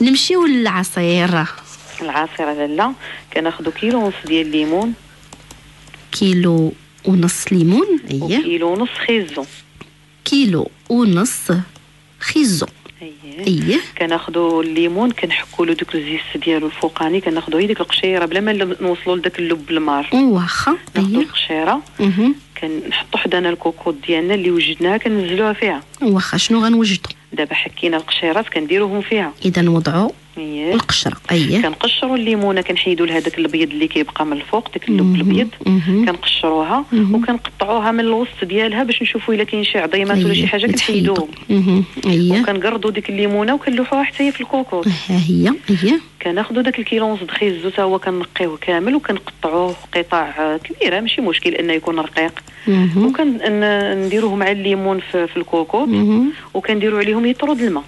نمشيو للعصير. العصير لالا كناخذوا كيلو ونص ديال الليمون. كيلو ونص ليمون؟ أييه. وكيلو ونص خيزو. كيلو ونص خيزو. أييه. أييه. كناخذوا الليمون كنحكوا له دوك الزيس ديالو الفوقاني كناخذوا هي ديك القشيرة بلا ما نوصلوا لذاك اللب المار واخا. أييه. القشيرة. مهم. كنحطوا حدانا الكوكوط ديالنا اللي وجدناها كنزلوها فيها. واخا شنو غنوجدو؟ دابا حكينا القشيرات كنديروهم فيها. إذا نوضعوا اييه القشرة اييه كنقشروا الليمونة كنحيدوا لها داك الابيض اللي كيبقى من الفوق داك اللب. الابيض مهم. كنقشروها. وكنقطعوها من الوسط ديالها باش نشوفوا إلا كاين شي عظيمات ولا شي أييه، حاجة. كنحيدوهم. اييه وكنقرضوا ديك الليمونة وكنلوحوها حتى هي في الكوكوط ها هي اييه كناخذوا داك الكيلو ونص د خيزو تا هو كنقيوه كامل وكنقطعوه قطع كبيرة ماشي مشكل إنه يكون رقيق. وكنديروه مع الليمون في, في الكوكوط. وكنديروا عليهم يطرد الماء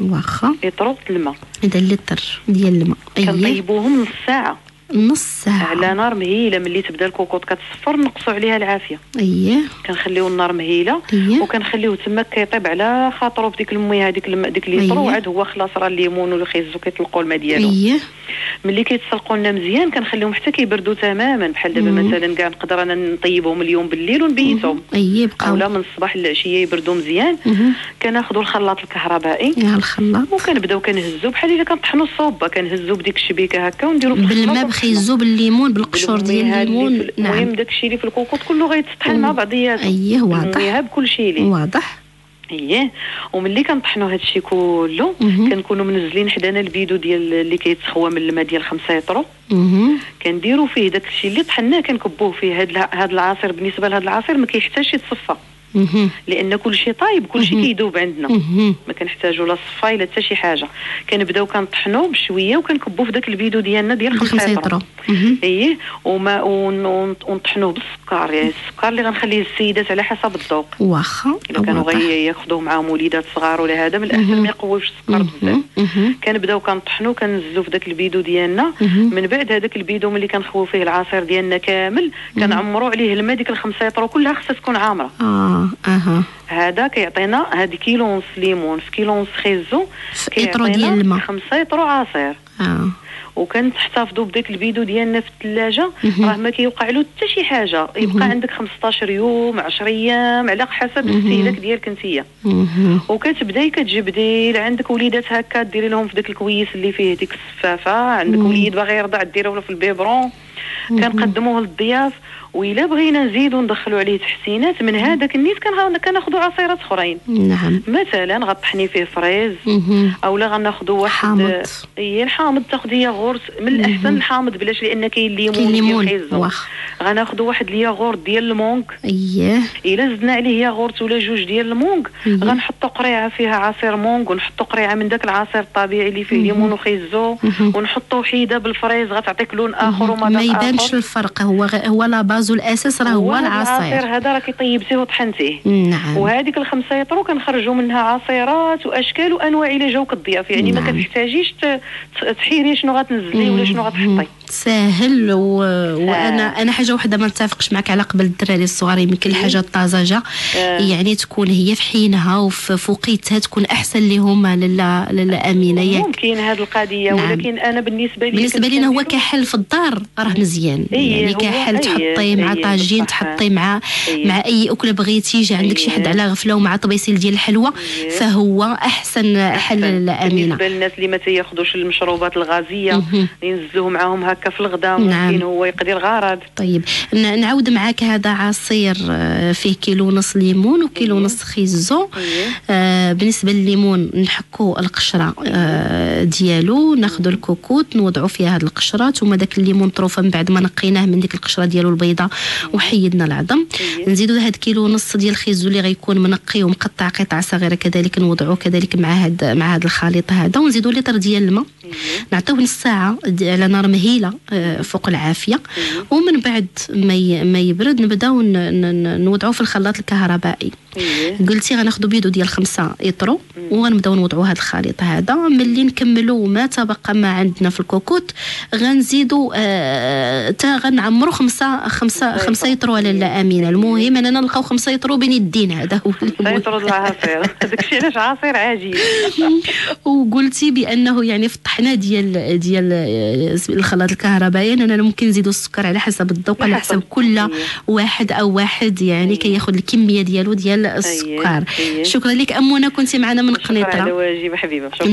واخا يطرد الماء. إذا اللتر ديال الماء. كنطيبوهم نص ساعه نص ساعة. على نار مهيلة ملي تبدأ الكوكوط كتصفر نقصوا عليها العافية. أييه. كنخليو النار مهيلة أييه. وكنخليوه تما كيطيب على خاطرو بديك المي هذيك الماء ديك اللي أيه. يطرو وعاد هو خلاص راه الليمون والخيزو كيطلقوا الماء ديالو. أييه. ملي كيتسلقوا لنا مزيان كنخليهم حتى كيبردوا تماما. بحال دابا. مثلا كاع نقدر أنا نطيبهم اليوم بالليل ونبيتهم. أييه بقاو. أولا من الصباح للعشيه يبردوا مزيان. كناخذوا الخلاط الكهربائي. يا الخلاط. وكنبداو كنهزو بحال إلا كنطحنوا الصوبه كنهزو بديك الشبيكة هكا ونديرو في بالماء بخيزو بالليمون بالقشور ديال الليمون في- المهم نعم داكشي اللي في الكوكوط كله غيتطحن مع. بعضياته اييه واضح المياه بكل شيء ليه واضح اييه وملي كنطحنوا هذا الشيء كله. كنكونوا منزلين حدانا البيدو ديال اللي كيتسخوى من الماء ديال 5 يطرو مهم. كنديروا فيه داك الشيء اللي طحناه كنكبوه فيه هاد الع- هاد العصير بالنسبة لهاد العصير ما كيحتاجش يتصفى. لأن كل شيء طايب كل شيء مهم. كيذوب عندنا. ما كنحتاجوا لا صفاي لا حتى شي حاجة كنبداو كنطحنوا بشوية وكنكبوه في داك البيدو ديالنا ديال 5 خمسة يطرو يطرو مهم. إيه وما ون- ون- ونطحنوه بالسكر يعني السكر اللي غنخليه السيدات على حسب الذوق واخا إلا كانوا واضح. غي ياخذوه معاهم وليدات صغار ولا هذا من الاحسن. ما يقويوش السكر بزاف. كنبداو كنطحنوا كنزلوا في داك البيدو ديالنا. من بعد هذاك البيدو ملي كنخويو فيه العصير ديالنا كامل كنعمروا عليه الماء ديك الخمسة يطرو كلها خصها تكون عامرة آه أها هذا كيعطينا هاد كيلو ونص ليمون في كيلو ونص خيزو في يطرو ديال الماء خمسة يطرو عصير آه وكنحتفظوا بداك البيدو ديالنا في الثلاجة. راه ما كيوقع له حتى شي حاجة يبقى. عندك 15 يوم 10 أيام على حسب. الاستهلاك ديالك مهم. وكتبداي كتجبدي عندك وليدات هكا ديري لهم في داك الكويس اللي فيه ديك السفافه عندك. وليد باغي يرضع ديري له في ال biberon. كنقدموه للضياف وإلا بغينا نزيدو ندخلوا عليه تحسينات من هذاك النيت كناخذوا عصيرات أخرين. نعم. مثلا غطحني فيه fraise مهم. اولا غناخذوا واحد حامض. هي الحامض تاخدي ياغورت من الأحسن الحامض بلاش لأن كاين الليمون كاين غناخذوا واحد الياغورت ديال ال mangue. اييه إلا زدنا عليه ياغورت ولا جوج ديال ال mangue إيه. غنحطوا قريعة فيها عصير mangue ونحطوا قريعة من داك العصير الطبيعي اللي فيه. ليمون وخيزو. ونحطوا وحيدة بال fraise غتعطيك لون آخر ومذاق ما آخر. الفرق. هو غ... هو la base والأساس راه هو العصير. هذا راه كيطيبتيه وطحنتيه نعم. وهذيك الخمسة يطرو كنخرجوا منها عصيرات وأشكال وأنواع إلى جاوك الضياف يعني ما نعم. كتحتاجيش ت- ت- تحيري شنو غتنزلي ولا شنو غتحطي. ساهل و... وأنا أنا حاجة واحدة ما نتفقش معك على قبل الدراري الصغار يمكن الحاجة الطازجة آه. يعني تكون هي في حينها وفي في وقيتها تكون أحسن لهم لالا لالا امينه ياك ممكن هذه القضية نعم. ولكن أنا بالنسبة لي بالنسبة لينا هو كحل في الدار راه مزيان إيه، يعني كحل إيه، تحطيه مع إيه، طاجين. تحطيه مع إيه. مع أي أكلة بغيتي يجي عندك شي حد إيه. على غفلة ومع طبيسيل ديال الحلوى إيه. فهو أحسن حل لامينه بالنسبة للناس اللي ما تياخذوش المشروبات الغازية مهم. ينزلوه معاهم هكا في الغداء نعم. ممكن هو يقضي الغرض طيب نعاود معاك هذا عصير آه، فيه كيلو ونص ليمون وكيلو. ونص خيزو. آه بالنسبة لليمون نحكو القشرة آه ديالو ناخذوا الكوكوت نوضعوا فيها هاد القشره ثم داك الليمون طروفه من بعد ما نقيناه من ديك القشرة ديالو البيضاء وحيدنا العظم. نزيدوا هاد كيلو ونص ديال الخيزو اللي غيكون منقي ومقطع قطع صغيرة كذلك نوضعوه كذلك مع هاد مع هاد الخليط هذا ونزيدوا لتر ديال الماء. نعطيوه نص ساعة على نار مهيلة آه، فوق العافية. ومن بعد ما يبرد نبداو نوضعوه في الخلاط الكهربائي. قلتي غناخذوا بيدو ديال خمسة يطرو وغنبداو نوضعوا هذا الخليط هذا ملي نكملوا ما تبقى ما عندنا في الكوكوت غنزيدوا آه تا غنعمروا خمسة خمسة خمسة. يطرو على لا امينه المهم اننا نلقاو خمسة يطرو بين يدين هذا هو. سيطرد العصير داكشي علاش عصير عجيب وقلتي بأنه يعني في الطحنه ديال ديال آه، الخلاط الكهربائي اننا ممكن نزيدوا السكر على حسب الذوق على حسب كل إيه. واحد أو واحد يعني. كياخذ الكمية ديالو ديال السكر. أيه. شكرا لك أمونة كنتي معنا من شكرا على قنيطره واجب حبيبة شكرا.